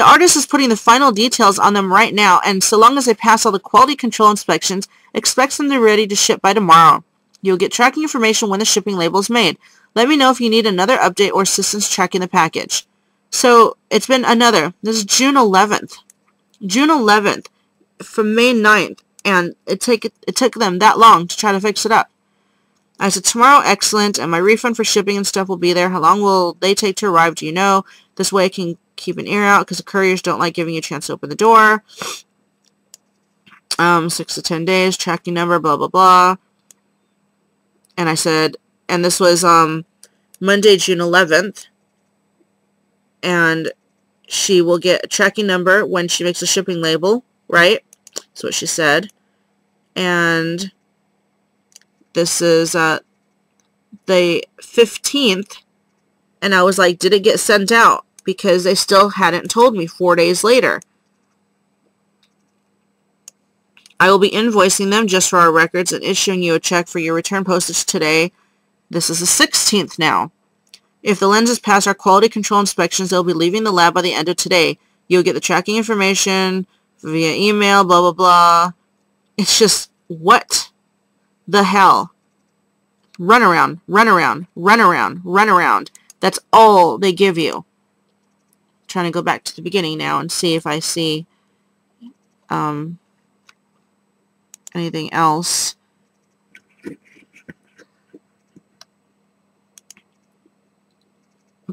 The artist is putting the final details on them right now, and so long as they pass all the quality control inspections, expects them to be ready to ship by tomorrow. You'll get tracking information when the shipping label is made. Let me know if you need another update or assistance tracking the package. So it's been another. This is June 11th. June 11th from May 9th, and it take it took them that long to try to fix it up. I said, tomorrow, excellent, and my refund for shipping and stuff will be there. How long will they take to arrive? Do you know? This way I can keep an ear out because the couriers don't like giving you a chance to open the door. Um, six to ten days, tracking number, blah, blah, blah. And I said, and this was um, Monday, June 11th. And she will get a tracking number when she makes a shipping label, right? That's what she said. And this is uh, the 15th. And I was like, did it get sent out? Because they still hadn't told me four days later. I will be invoicing them just for our records and issuing you a check for your return postage today. This is the 16th now. If the lenses pass our quality control inspections, they'll be leaving the lab by the end of today. You'll get the tracking information via email, blah, blah, blah. It's just, what the hell? Run around, run around, run around, run around. That's all they give you. Trying to go back to the beginning now and see if I see um, anything else.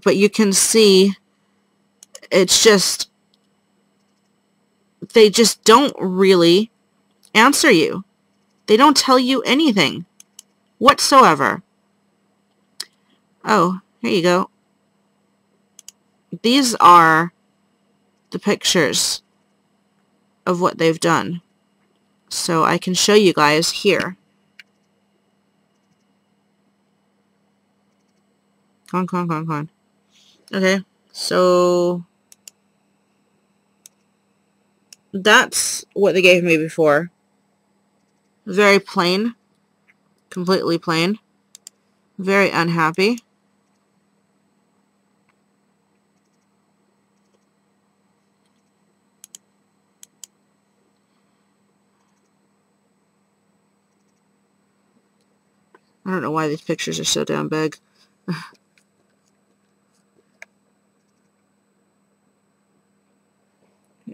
But you can see it's just they just don't really answer you. They don't tell you anything whatsoever. Oh, here you go. These are the pictures of what they've done. So I can show you guys here. Come on, come on, come on, come on. Okay, so that's what they gave me before. Very plain. Completely plain. Very unhappy. I don't know why these pictures are so damn big.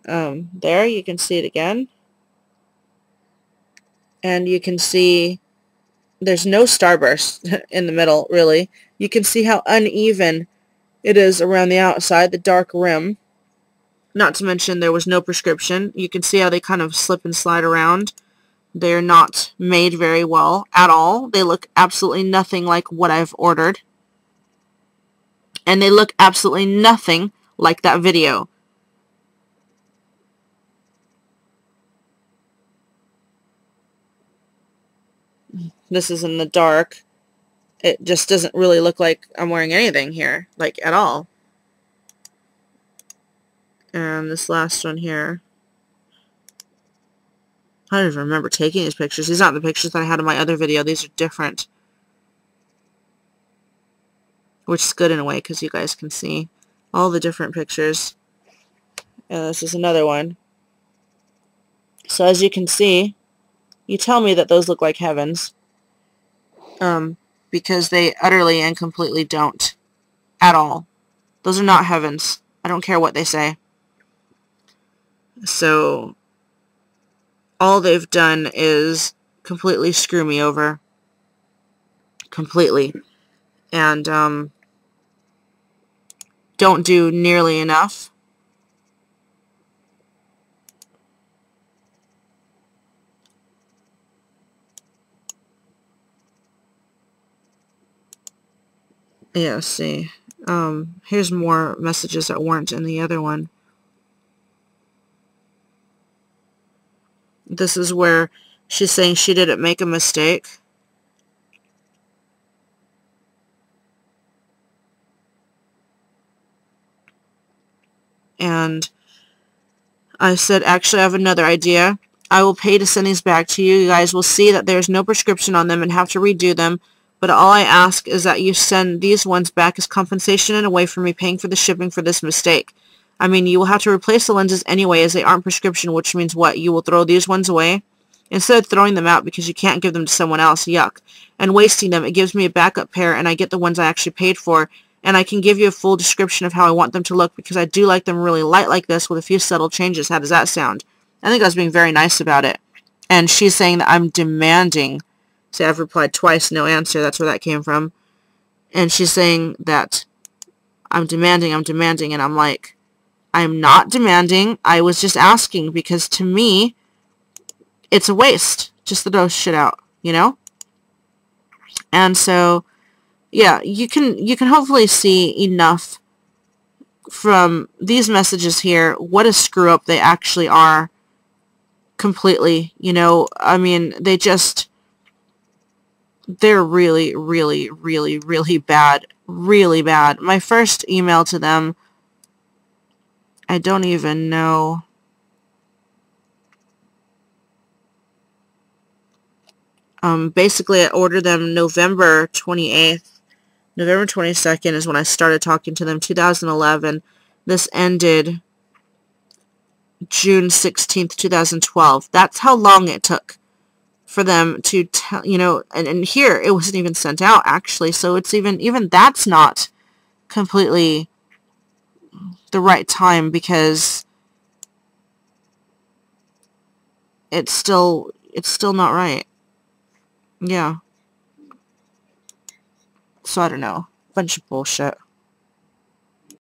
um, there you can see it again. And you can see there's no starburst in the middle really. You can see how uneven it is around the outside the dark rim. Not to mention there was no prescription. You can see how they kind of slip and slide around they're not made very well at all they look absolutely nothing like what I've ordered and they look absolutely nothing like that video this is in the dark. It just doesn't really look like I'm wearing anything here, like at all. And this last one here. I don't even remember taking these pictures. These aren't the pictures that I had in my other video. These are different. Which is good in a way because you guys can see all the different pictures. And this is another one. So as you can see, you tell me that those look like heavens um, because they utterly and completely don't at all. Those are not heavens. I don't care what they say. So all they've done is completely screw me over. Completely. And um, don't do nearly enough Yeah, see. Um, here's more messages that weren't in the other one. This is where she's saying she didn't make a mistake. And I said, actually, I have another idea. I will pay to send these back to you. You guys will see that there's no prescription on them and have to redo them but all I ask is that you send these ones back as compensation and away from me paying for the shipping for this mistake. I mean, you will have to replace the lenses anyway as they aren't prescription, which means what? You will throw these ones away? Instead of throwing them out because you can't give them to someone else, yuck, and wasting them, it gives me a backup pair and I get the ones I actually paid for and I can give you a full description of how I want them to look because I do like them really light like this with a few subtle changes. How does that sound? I think I was being very nice about it. And she's saying that I'm demanding. See, I've replied twice, no answer. That's where that came from. And she's saying that I'm demanding, I'm demanding, and I'm like, I'm not demanding. I was just asking because to me, it's a waste just to throw shit out, you know? And so yeah, you can you can hopefully see enough from these messages here what a screw up they actually are completely. You know, I mean, they just they're really, really, really, really bad. Really bad. My first email to them, I don't even know. Um, basically, I ordered them November 28th November 22nd is when I started talking to them. 2011. This ended June 16th, 2012. That's how long it took for them to tell, you know, and, and here it wasn't even sent out actually. So it's even, even that's not completely the right time because it's still, it's still not right. Yeah. So I don't know. Bunch of bullshit.